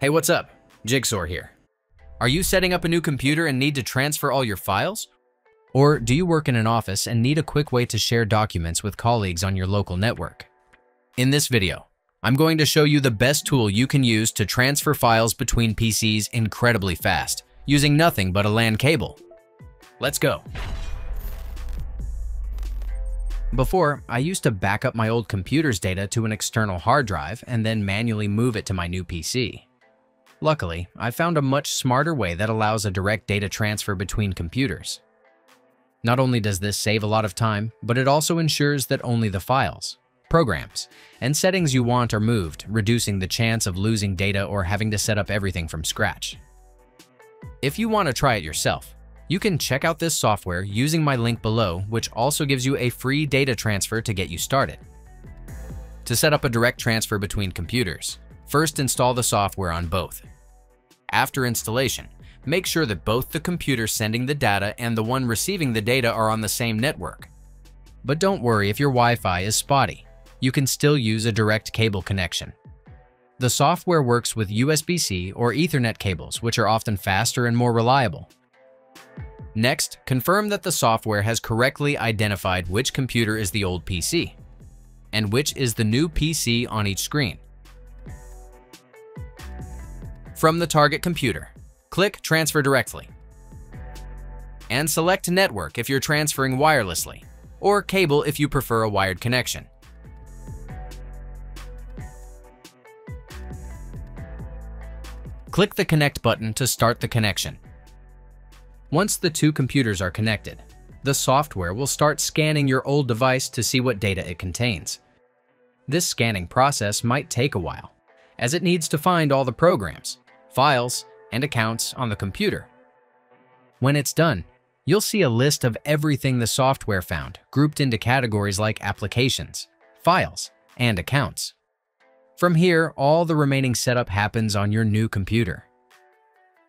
Hey, what's up? Jigxor here. Are you setting up a new computer and need to transfer all your files? Or do you work in an office and need a quick way to share documents with colleagues on your local network? In this video, I'm going to show you the best tool you can use to transfer files between PCs incredibly fast, using nothing but a LAN cable. Let's go. Before, I used to back up my old computer's data to an external hard drive and then manually move it to my new PC. Luckily, I found a much smarter way that allows a direct data transfer between computers. Not only does this save a lot of time, but it also ensures that only the files, programs, and settings you want are moved, reducing the chance of losing data or having to set up everything from scratch. If you want to try it yourself, you can check out this software using my link below, which also gives you a free data transfer to get you started. To set up a direct transfer between computers, first install the software on both. After installation, make sure that both the computer sending the data and the one receiving the data are on the same network. But don't worry if your Wi-Fi is spotty. You can still use a direct cable connection. The software works with USB-C or Ethernet cables, which are often faster and more reliable. Next, confirm that the software has correctly identified which computer is the old PC and which is the new PC on each screen. From the target computer, click Transfer Directly and select Network if you're transferring wirelessly or Cable if you prefer a wired connection. Click the Connect button to start the connection. Once the two computers are connected, the software will start scanning your old device to see what data it contains. This scanning process might take a while, as it needs to find all the programs, files, and accounts on the computer. When it's done, you'll see a list of everything the software found, grouped into categories like applications, files, and accounts. From here, all the remaining setup happens on your new computer.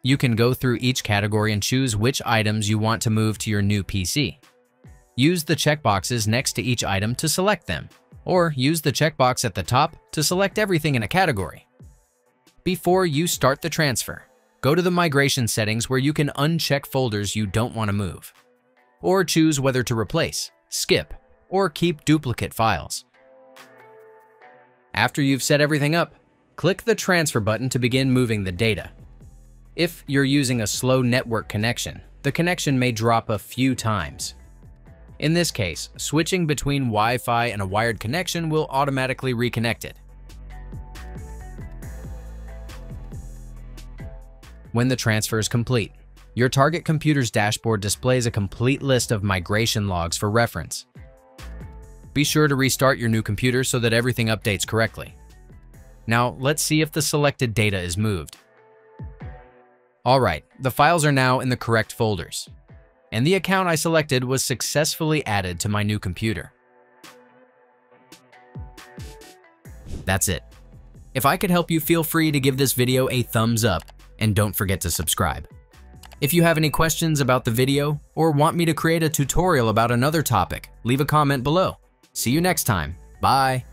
You can go through each category and choose which items you want to move to your new PC. Use the checkboxes next to each item to select them, or use the checkbox at the top to select everything in a category. Before you start the transfer, go to the migration settings where you can uncheck folders you don't want to move, or choose whether to replace, skip, or keep duplicate files. After you've set everything up, click the transfer button to begin moving the data. If you're using a slow network connection, the connection may drop a few times. In this case, switching between Wi-Fi and a wired connection will automatically reconnect it. When the transfer is complete, your target computer's dashboard displays a complete list of migration logs for reference. Be sure to restart your new computer so that everything updates correctly. Now, let's see if the selected data is moved. Alright, the files are now in the correct folders, and the account I selected was successfully added to my new computer. That's it. If I could help you, feel free to give this video a thumbs up, and don't forget to subscribe. If you have any questions about the video, or want me to create a tutorial about another topic, leave a comment below. See you next time. Bye.